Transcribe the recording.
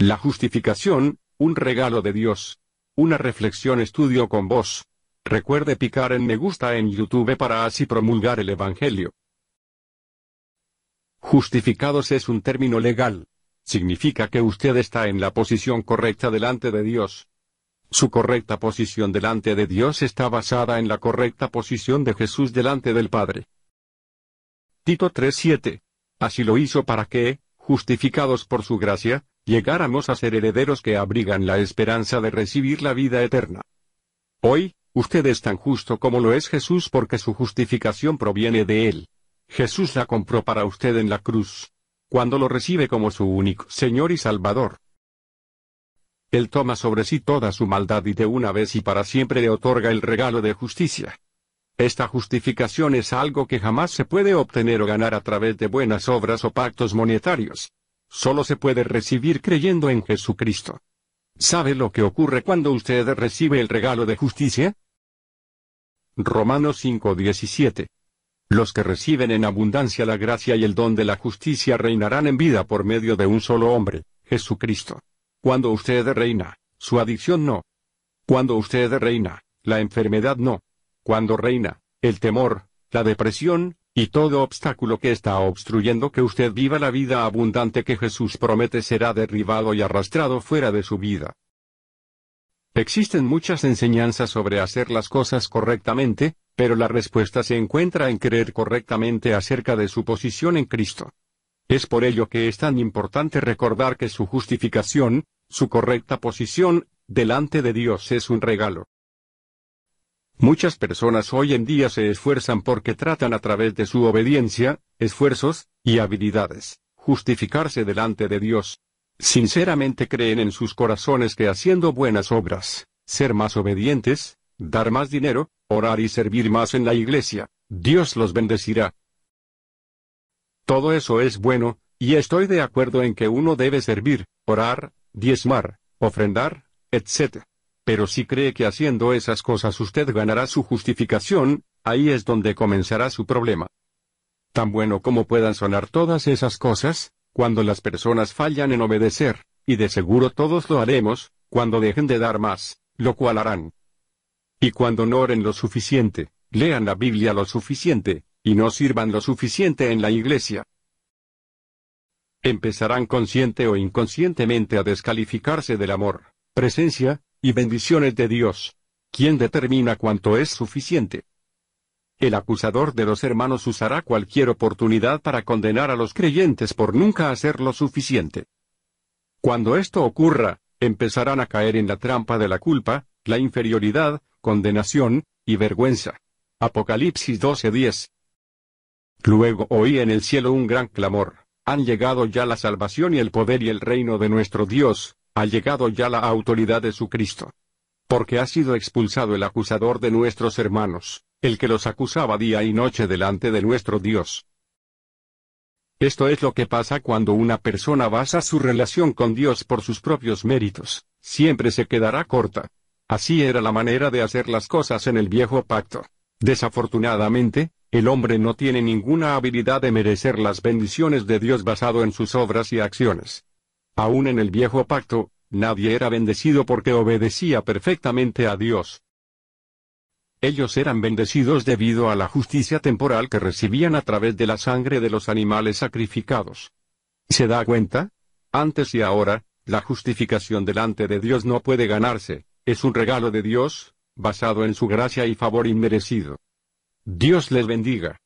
La justificación, un regalo de Dios. Una reflexión estudio con vos. Recuerde picar en me gusta en YouTube para así promulgar el Evangelio. Justificados es un término legal. Significa que usted está en la posición correcta delante de Dios. Su correcta posición delante de Dios está basada en la correcta posición de Jesús delante del Padre. Tito 3:7. Así lo hizo para que, justificados por su gracia, llegáramos a ser herederos que abrigan la esperanza de recibir la vida eterna. Hoy, usted es tan justo como lo es Jesús porque su justificación proviene de Él. Jesús la compró para usted en la cruz. Cuando lo recibe como su único Señor y Salvador. Él toma sobre sí toda su maldad y de una vez y para siempre le otorga el regalo de justicia. Esta justificación es algo que jamás se puede obtener o ganar a través de buenas obras o pactos monetarios. Solo se puede recibir creyendo en Jesucristo. ¿Sabe lo que ocurre cuando usted recibe el regalo de justicia? Romanos 5:17. Los que reciben en abundancia la gracia y el don de la justicia reinarán en vida por medio de un solo hombre, Jesucristo. Cuando usted reina, su adicción no. Cuando usted reina, la enfermedad no cuando reina, el temor, la depresión, y todo obstáculo que está obstruyendo que usted viva la vida abundante que Jesús promete será derribado y arrastrado fuera de su vida. Existen muchas enseñanzas sobre hacer las cosas correctamente, pero la respuesta se encuentra en creer correctamente acerca de su posición en Cristo. Es por ello que es tan importante recordar que su justificación, su correcta posición, delante de Dios es un regalo. Muchas personas hoy en día se esfuerzan porque tratan a través de su obediencia, esfuerzos, y habilidades, justificarse delante de Dios. Sinceramente creen en sus corazones que haciendo buenas obras, ser más obedientes, dar más dinero, orar y servir más en la iglesia, Dios los bendecirá. Todo eso es bueno, y estoy de acuerdo en que uno debe servir, orar, diezmar, ofrendar, etc. Pero si cree que haciendo esas cosas usted ganará su justificación, ahí es donde comenzará su problema. Tan bueno como puedan sonar todas esas cosas, cuando las personas fallan en obedecer, y de seguro todos lo haremos, cuando dejen de dar más, lo cual harán. Y cuando no oren lo suficiente, lean la Biblia lo suficiente, y no sirvan lo suficiente en la iglesia. Empezarán consciente o inconscientemente a descalificarse del amor, presencia, y bendiciones de Dios. ¿Quién determina cuánto es suficiente? El acusador de los hermanos usará cualquier oportunidad para condenar a los creyentes por nunca hacer lo suficiente. Cuando esto ocurra, empezarán a caer en la trampa de la culpa, la inferioridad, condenación, y vergüenza. Apocalipsis 12:10. Luego oí en el cielo un gran clamor. Han llegado ya la salvación y el poder y el reino de nuestro Dios, ha llegado ya la autoridad de su Cristo. Porque ha sido expulsado el acusador de nuestros hermanos, el que los acusaba día y noche delante de nuestro Dios. Esto es lo que pasa cuando una persona basa su relación con Dios por sus propios méritos, siempre se quedará corta. Así era la manera de hacer las cosas en el viejo pacto. Desafortunadamente, el hombre no tiene ninguna habilidad de merecer las bendiciones de Dios basado en sus obras y acciones. Aún en el viejo pacto, nadie era bendecido porque obedecía perfectamente a Dios. Ellos eran bendecidos debido a la justicia temporal que recibían a través de la sangre de los animales sacrificados. ¿Se da cuenta? Antes y ahora, la justificación delante de Dios no puede ganarse, es un regalo de Dios, basado en su gracia y favor inmerecido. Dios les bendiga.